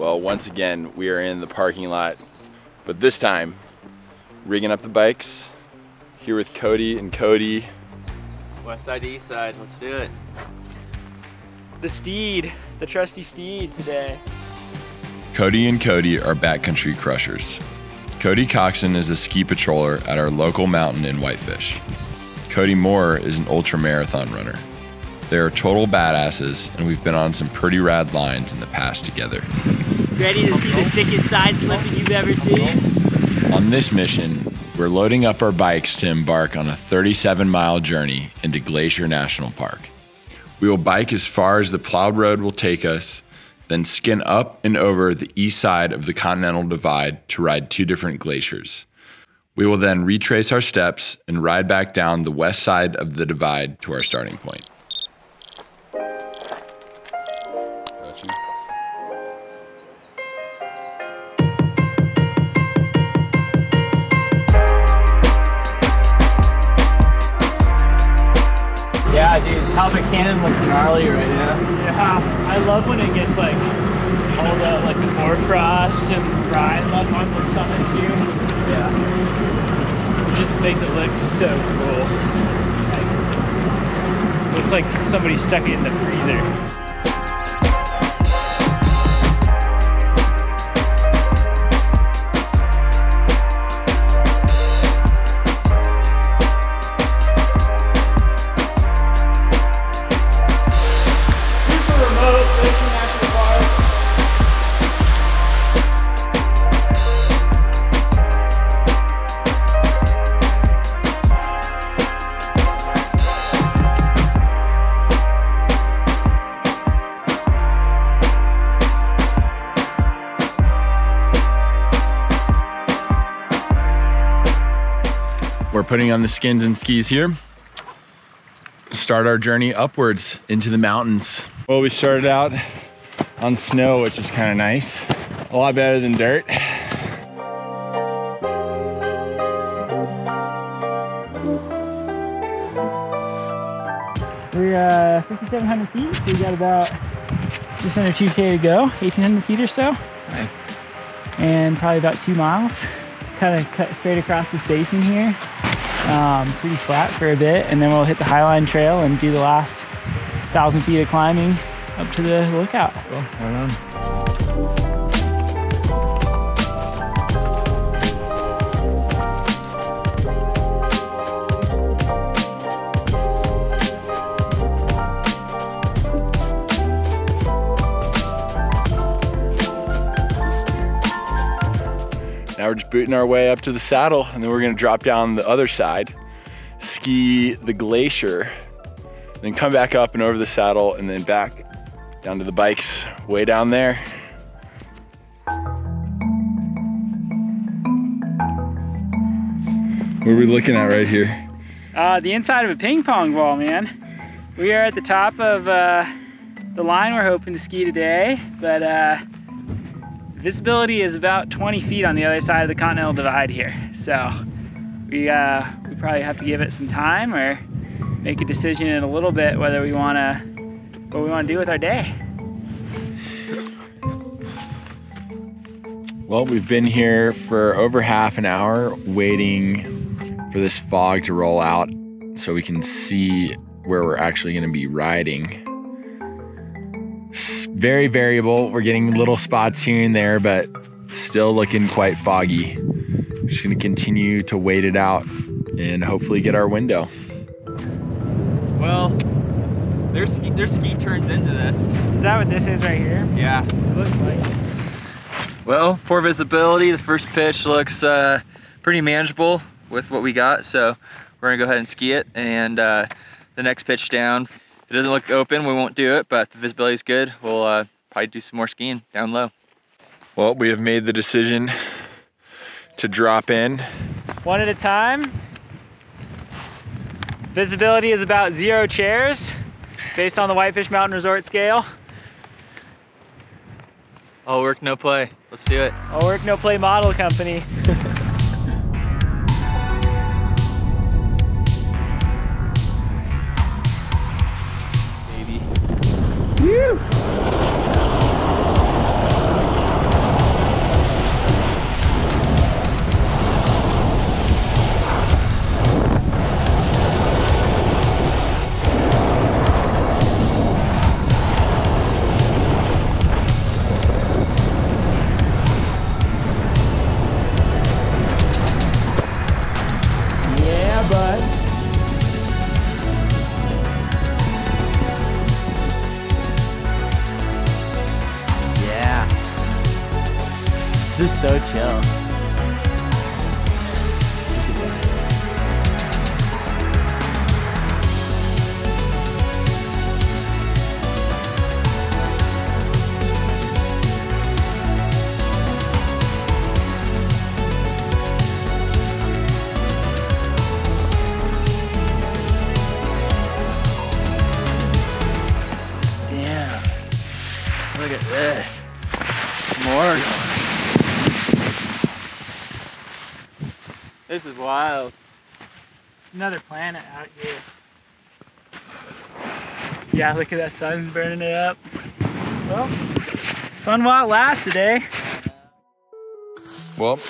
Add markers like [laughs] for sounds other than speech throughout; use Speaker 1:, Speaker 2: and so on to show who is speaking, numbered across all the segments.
Speaker 1: Well, once again, we are in the parking lot, but this time, rigging up the bikes, here with Cody and Cody.
Speaker 2: West side to east side, let's do it.
Speaker 3: The steed, the trusty steed today.
Speaker 1: Cody and Cody are backcountry crushers. Cody Coxon is a ski patroller at our local mountain in Whitefish. Cody Moore is an ultra marathon runner. They are total badasses, and we've been on some pretty rad lines in the past together.
Speaker 3: Ready to see the sickest side slipping you've ever seen?
Speaker 1: On this mission, we're loading up our bikes to embark on a 37 mile journey into Glacier National Park. We will bike as far as the plowed road will take us, then skin up and over the east side of the Continental Divide to ride two different glaciers. We will then retrace our steps and ride back down the west side of the divide to our starting point.
Speaker 3: Talbot Canyon looks gnarly right now.
Speaker 4: Yeah, I love when it gets like all the like the hoarfrost and rime left on the summits here.
Speaker 3: Yeah.
Speaker 4: It just makes it look so cool. Like, looks like somebody stuck it in the freezer.
Speaker 1: Putting on the skins and skis here. Start our journey upwards into the mountains. Well, we started out on snow, which is kind of nice. A lot better than dirt.
Speaker 4: We're uh, 5,700 feet, so we got about just under 2K to go, 1,800 feet or so.
Speaker 1: Nice.
Speaker 4: And probably about two miles. Kind of cut straight across this basin here. Um, pretty flat for a bit, and then we'll hit the Highline Trail and do the last thousand feet of climbing up to the lookout.
Speaker 1: Well, right Now we're just booting our way up to the saddle, and then we're gonna drop down the other side, ski the glacier, then come back up and over the saddle, and then back down to the bikes way down there. What are we looking at right here?
Speaker 4: Uh, the inside of a ping pong ball, man. We are at the top of uh, the line we're hoping to ski today, but uh, visibility is about 20 feet on the other side of the Continental Divide here. So we, uh, we probably have to give it some time or make a decision in a little bit whether we want to what we want to do with our day.
Speaker 1: Well, we've been here for over half an hour waiting for this fog to roll out so we can see where we're actually going to be riding. S- Very variable. We're getting little spots here and there, but still looking quite foggy. Just going to continue to wait it out and hopefully get our window.
Speaker 2: Well, there's ski, there's ski turns into this.
Speaker 4: Is that what this is right here?
Speaker 2: Yeah.
Speaker 4: It looks like.
Speaker 2: Well, poor visibility. The first pitch looks uh, pretty manageable with what we got, so we're gonna go ahead and ski it. And uh, the next pitch down, if it doesn't look open, we won't do it. But if the visibility is good, we'll uh, probably do some more skiing down low.
Speaker 1: Well, we have made the decision to drop in.
Speaker 4: One at a time. Visibility is about zero chairs based on the Whitefish Mountain Resort scale.
Speaker 2: All work, no play. Let's do it.
Speaker 4: All work, no play model company. [laughs]
Speaker 2: Yeah.
Speaker 3: This is so chill. More. This is wild.
Speaker 4: Another planet out here. Yeah, look at that sun burning it up. Well, fun while it lasts today.
Speaker 1: Well,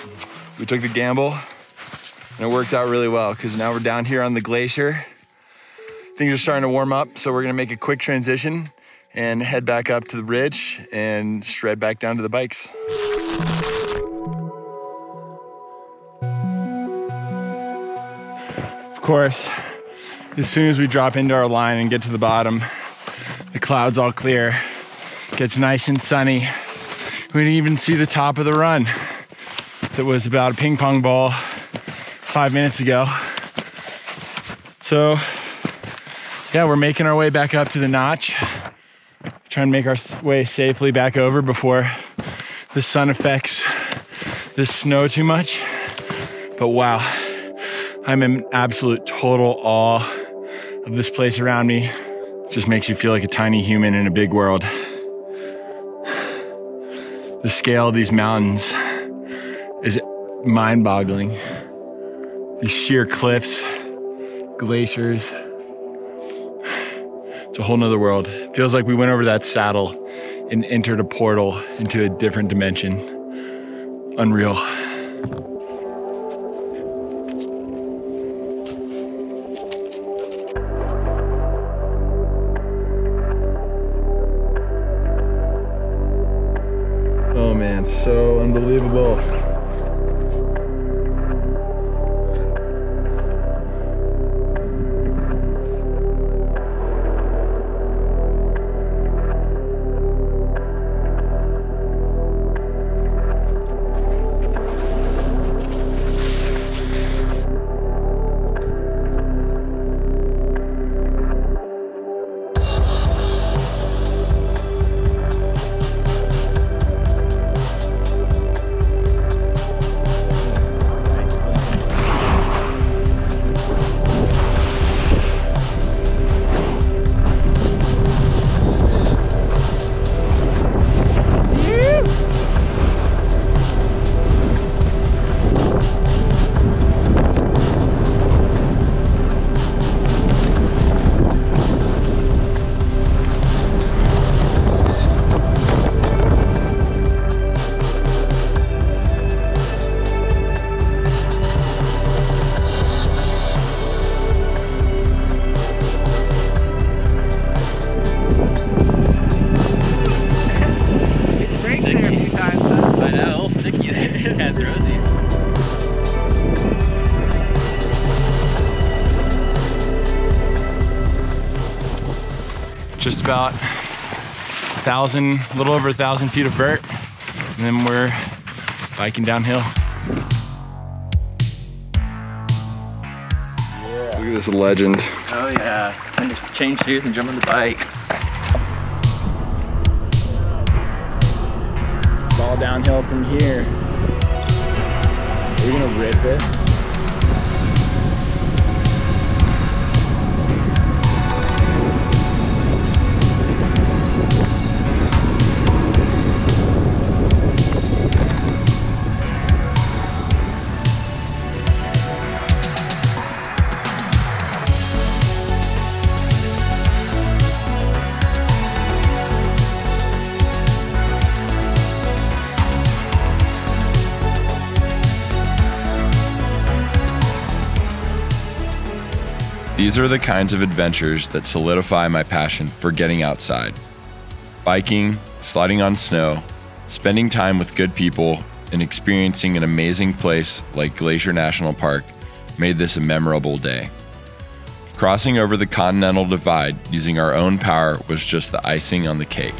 Speaker 1: we took the gamble and it worked out really well because now we're down here on the glacier. Things are starting to warm up, so we're gonna make a quick transition and head back up to the ridge and shred back down to the bikes. Of course, as soon as we drop into our line and get to the bottom, the clouds all clear, gets nice and sunny. We didn't even see the top of the run that was about a ping pong ball five minutes ago. So, yeah, we're making our way back up to the notch, trying to make our way safely back over before the sun affects the snow too much. But wow, I'm in absolute total awe of this place around me. Just makes you feel like a tiny human in a big world. The scale of these mountains is mind boggling. These sheer cliffs, glaciers. A whole nother world. Feels like we went over that saddle and entered a portal into a different dimension. Unreal. Oh man, so unbelievable. Just about a thousand, a little over a thousand feet of vert, and then we're biking downhill. Look at this legend.
Speaker 2: Oh yeah. And just change shoes and jump on the bike.
Speaker 1: It's all downhill from here. We're gonna rip this. These are the kinds of adventures that solidify my passion for getting outside. Biking, sliding on snow, spending time with good people, and experiencing an amazing place like Glacier National Park made this a memorable day. Crossing over the Continental Divide using our own power was just the icing on the cake.